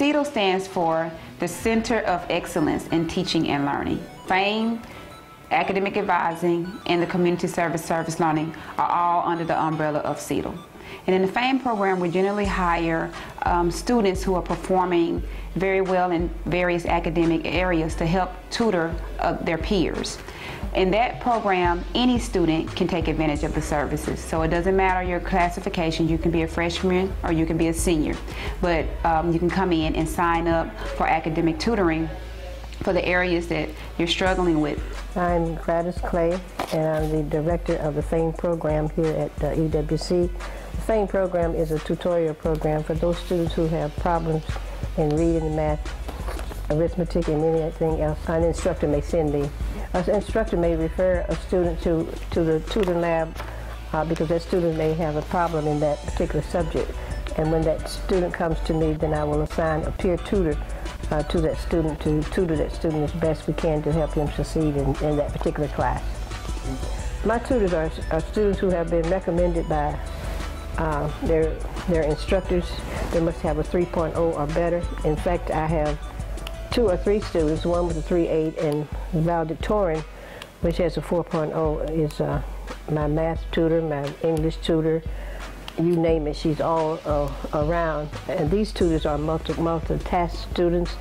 CETL stands for the Center of Excellence in Teaching and Learning. FAME, academic advising, and the community service service learning are all under the umbrella of CETL. And in the FAME program, we generally hire um, students who are performing very well in various academic areas to help tutor uh, their peers. In that program, any student can take advantage of the services. So it doesn't matter your classification. You can be a freshman or you can be a senior. But um, you can come in and sign up for academic tutoring for the areas that you're struggling with. I'm Gladys Clay, and I'm the director of the FAME program here at uh, EWC. The FAME program is a tutorial program for those students who have problems in reading math, arithmetic, and anything else. An instructor may send the an instructor may refer a student to, to the tutor lab uh, because that student may have a problem in that particular subject. And when that student comes to me, then I will assign a peer tutor uh, to that student to tutor that student as best we can to help him succeed in, in that particular class. My tutors are, are, students who have been recommended by uh, their, their instructors. They must have a 3.0 or better. In fact, I have two or three students, one with a 3.8 and valedictorian, which has a 4.0, is uh, my math tutor, my English tutor, you name it, she's all uh, around. And these tutors are multi multitask students.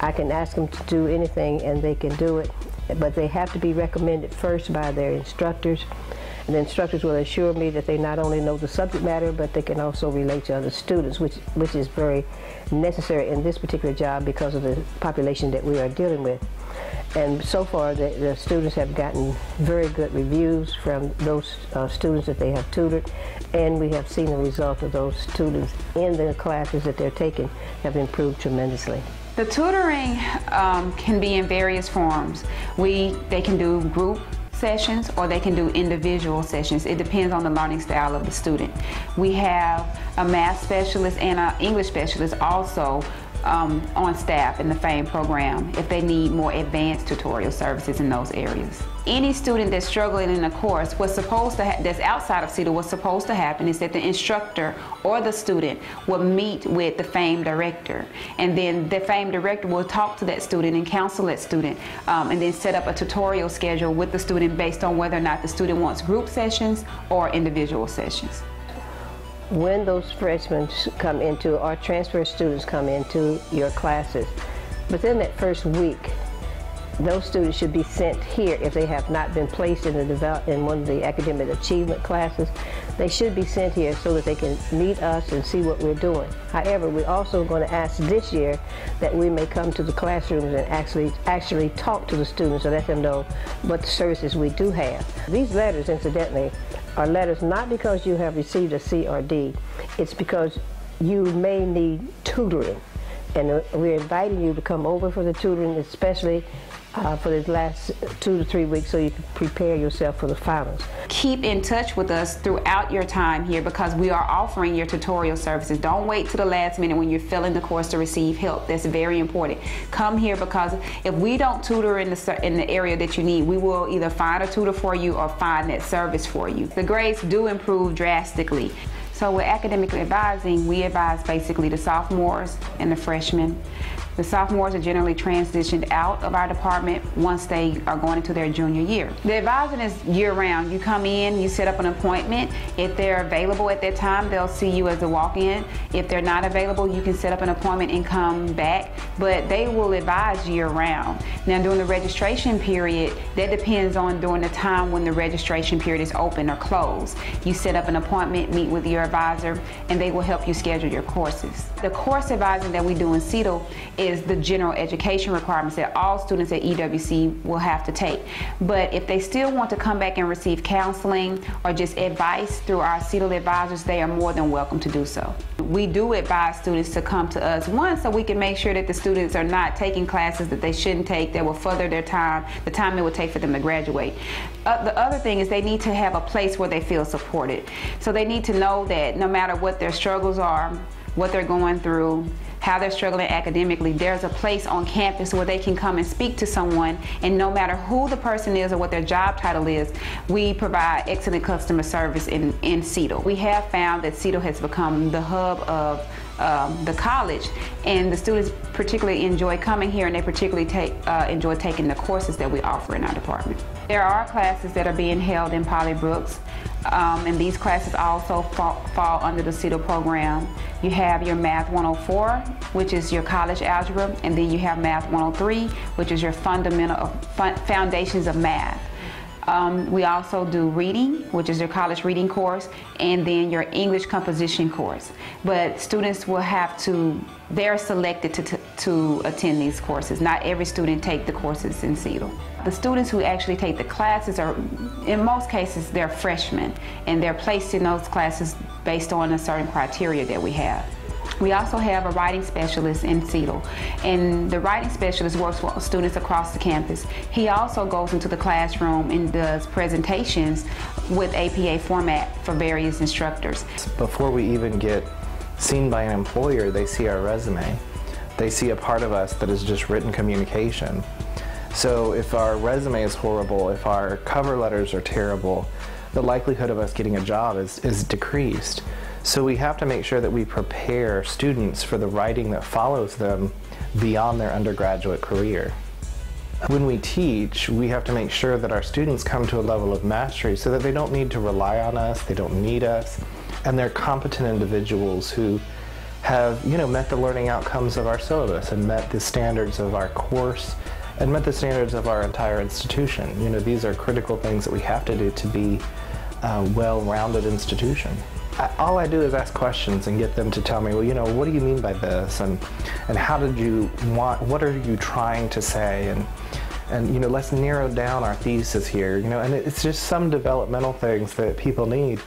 I can ask them to do anything and they can do it, but they have to be recommended first by their instructors. And the instructors will assure me that they not only know the subject matter, but they can also relate to other students, which, which is very necessary in this particular job because of the population that we are dealing with. And so far, the, the students have gotten very good reviews from those uh, students that they have tutored, and we have seen the result of those students in the classes that they're taking have improved tremendously. The tutoring um, can be in various forms. We, they can do group sessions or they can do individual sessions. It depends on the learning style of the student. We have a math specialist and an English specialist also um, on staff in the FAME program if they need more advanced tutorial services in those areas. Any student that's struggling in a course, what's supposed to that's outside of CETL, what's supposed to happen is that the instructor or the student will meet with the FAME director, and then the FAME director will talk to that student and counsel that student, um, and then set up a tutorial schedule with the student based on whether or not the student wants group sessions or individual sessions when those freshmen come into, or transfer students come into your classes, within that first week, those students should be sent here if they have not been placed in the develop, in one of the academic achievement classes. They should be sent here so that they can meet us and see what we're doing. However, we're also going to ask this year that we may come to the classrooms and actually actually talk to the students and let them know what services we do have. These letters, incidentally, are letters not because you have received a C or D, it's because you may need tutoring. And we're inviting you to come over for the tutoring, especially uh, for the last two to three weeks so you can prepare yourself for the finals. Keep in touch with us throughout your time here because we are offering your tutorial services. Don't wait to the last minute when you're filling the course to receive help. That's very important. Come here because if we don't tutor in the, in the area that you need, we will either find a tutor for you or find that service for you. The grades do improve drastically. So with academic advising, we advise basically the sophomores and the freshmen. The sophomores are generally transitioned out of our department once they are going into their junior year. The advising is year-round. You come in, you set up an appointment. If they're available at that time, they'll see you as a walk-in. If they're not available, you can set up an appointment and come back, but they will advise year-round. Now, during the registration period, that depends on during the time when the registration period is open or closed. You set up an appointment, meet with your advisor, and they will help you schedule your courses. The course advising that we do in CETL is the general education requirements that all students at EWC will have to take. But if they still want to come back and receive counseling or just advice through our CETL advisors, they are more than welcome to do so. We do advise students to come to us, one, so we can make sure that the students are not taking classes that they shouldn't take that will further their time, the time it would take for them to graduate. Uh, the other thing is they need to have a place where they feel supported. So they need to know that no matter what their struggles are, what they're going through, how they're struggling academically, there's a place on campus where they can come and speak to someone. And no matter who the person is or what their job title is, we provide excellent customer service in, in CETL. We have found that CETL has become the hub of um, the college, and the students particularly enjoy coming here, and they particularly take, uh, enjoy taking the courses that we offer in our department. There are classes that are being held in Pollybrooks, um, and these classes also fall, fall under the CETL program. You have your Math 104, which is your college algebra, and then you have Math 103, which is your fundamental of, foundations of math. Um, we also do reading, which is your college reading course, and then your English composition course. But students will have to, they're selected to, to, to attend these courses. Not every student take the courses in CETL. The students who actually take the classes are, in most cases, they're freshmen, and they're placed in those classes based on a certain criteria that we have. We also have a writing specialist in CETL, and the writing specialist works with students across the campus. He also goes into the classroom and does presentations with APA format for various instructors. Before we even get seen by an employer, they see our resume. They see a part of us that is just written communication. So if our resume is horrible, if our cover letters are terrible, the likelihood of us getting a job is, is decreased. So we have to make sure that we prepare students for the writing that follows them beyond their undergraduate career. When we teach, we have to make sure that our students come to a level of mastery so that they don't need to rely on us, they don't need us, and they're competent individuals who have, you know, met the learning outcomes of our syllabus and met the standards of our course and met the standards of our entire institution. You know, these are critical things that we have to do to be a well-rounded institution. I, all I do is ask questions and get them to tell me, well, you know, what do you mean by this, and and how did you want? What are you trying to say, and and you know, let's narrow down our thesis here. You know, and it's just some developmental things that people need.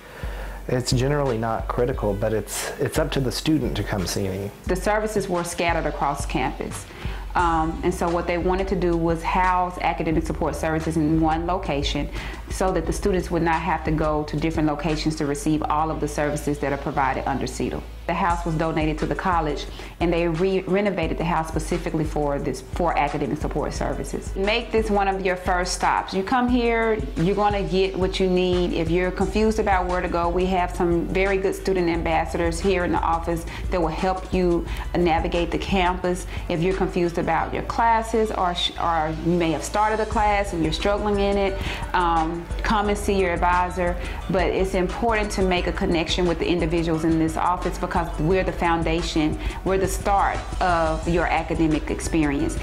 It's generally not critical, but it's it's up to the student to come see me. The services were scattered across campus. Um, and so what they wanted to do was house academic support services in one location so that the students would not have to go to different locations to receive all of the services that are provided under CETL. The house was donated to the college and they re renovated the house specifically for this for academic support services. Make this one of your first stops. You come here, you're going to get what you need. If you're confused about where to go, we have some very good student ambassadors here in the office that will help you navigate the campus. If you're confused about your classes or, or you may have started a class and you're struggling in it, um, come and see your advisor. But it's important to make a connection with the individuals in this office because because we're the foundation, we're the start of your academic experience.